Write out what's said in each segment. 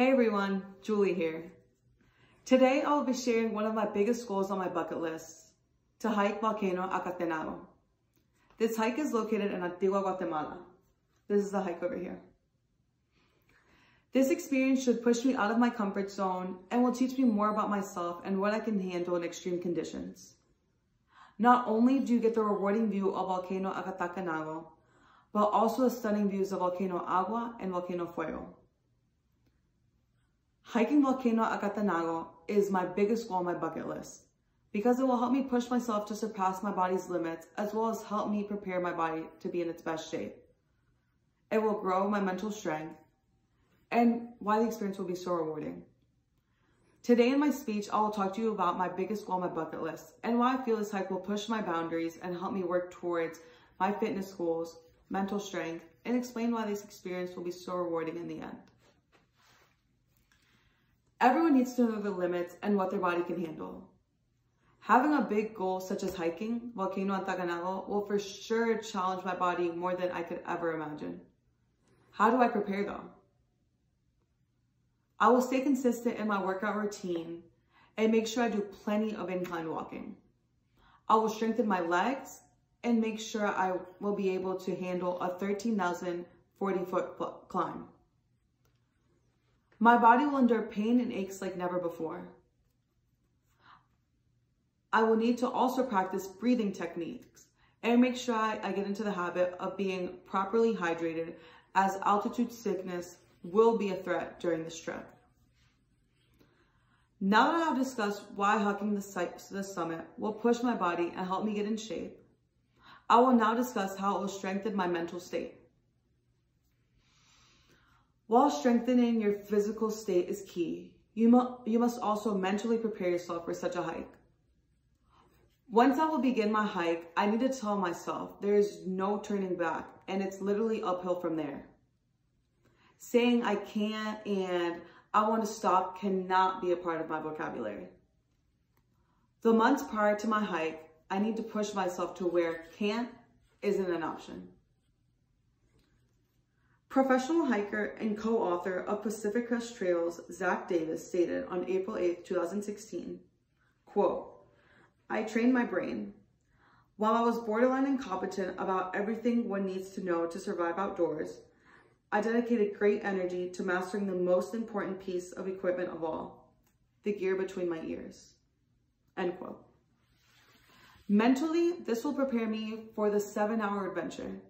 Hey everyone, Julie here. Today I'll be sharing one of my biggest goals on my bucket list, to hike Volcano Acatenango. This hike is located in Antigua, Guatemala. This is the hike over here. This experience should push me out of my comfort zone and will teach me more about myself and what I can handle in extreme conditions. Not only do you get the rewarding view of Volcano Acatenango, but also the stunning views of Volcano Agua and Volcano Fuego. Hiking Volcano Acatenango is my biggest goal on my bucket list because it will help me push myself to surpass my body's limits as well as help me prepare my body to be in its best shape. It will grow my mental strength and why the experience will be so rewarding. Today in my speech, I will talk to you about my biggest goal on my bucket list and why I feel this hike will push my boundaries and help me work towards my fitness goals, mental strength, and explain why this experience will be so rewarding in the end. Everyone needs to know the limits and what their body can handle. Having a big goal such as hiking Volcano Acatenango will for sure challenge my body more than I could ever imagine. How do I prepare though? I will stay consistent in my workout routine and make sure I do plenty of incline walking. I will strengthen my legs and make sure I will be able to handle a 13,040 foot climb. My body will endure pain and aches like never before. I will need to also practice breathing techniques and make sure I, I, get into the habit of being properly hydrated as altitude sickness will be a threat during this trip. Now that I've discussed why hiking the, the summit will push my body and help me get in shape, I will now discuss how it will strengthen my mental state. While strengthening your physical state is key, you, mu you must also mentally prepare yourself for such a hike. Once I will begin my hike, I need to tell myself there is no turning back and it's literally uphill from there. Saying I can't and I want to stop cannot be a part of my vocabulary. The months prior to my hike, I need to push myself to where can't isn't an option. Professional hiker and co-author of Pacific Crest Trails, Zach Davis, stated on April 8, 2016, quote, I trained my brain. While I was borderline incompetent about everything one needs to know to survive outdoors, I dedicated great energy to mastering the most important piece of equipment of all, the gear between my ears, end quote. Mentally, this will prepare me for the seven hour adventure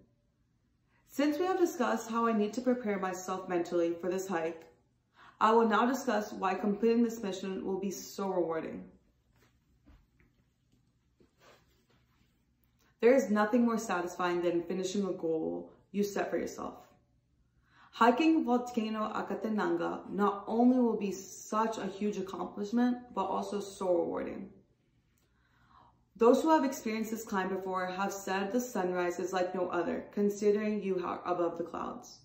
since we have discussed how I need to prepare myself mentally for this hike, I will now discuss why completing this mission will be so rewarding. There is nothing more satisfying than finishing a goal you set for yourself. Hiking Volcano Acatenango not only will be such a huge accomplishment, but also so rewarding. Those who have experienced this climb before have said the sunrise is like no other, considering you are above the clouds.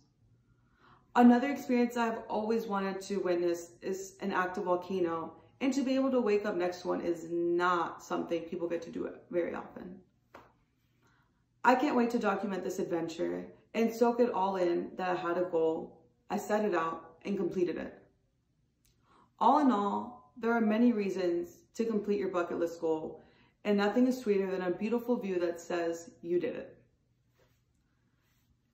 Another experience I've always wanted to witness is an active volcano, and to be able to wake up next to one is not something people get to do very often. I can't wait to document this adventure and soak it all in that I had a goal, I set it out, and completed it. All in all, there are many reasons to complete your bucket list goal, and nothing is sweeter than a beautiful view that says you did it.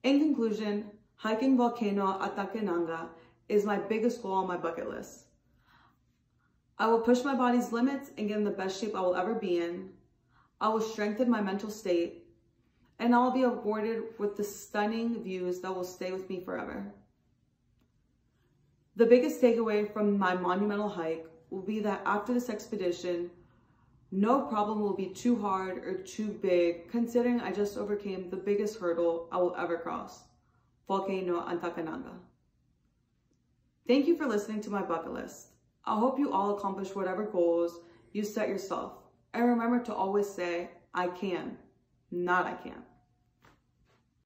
In conclusion, hiking Volcano Acatenango is my biggest goal on my bucket list. I will push my body's limits and get in the best shape I will ever be in. I will strengthen my mental state and I will be awarded with the stunning views that will stay with me forever. The biggest takeaway from my monumental hike will be that after this expedition, no problem will be too hard or too big, considering I just overcame the biggest hurdle I will ever cross, Volcano Acatenango. Thank you for listening to my bucket list. I hope you all accomplish whatever goals you set yourself. And remember to always say, I can, not I can't.